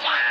fire!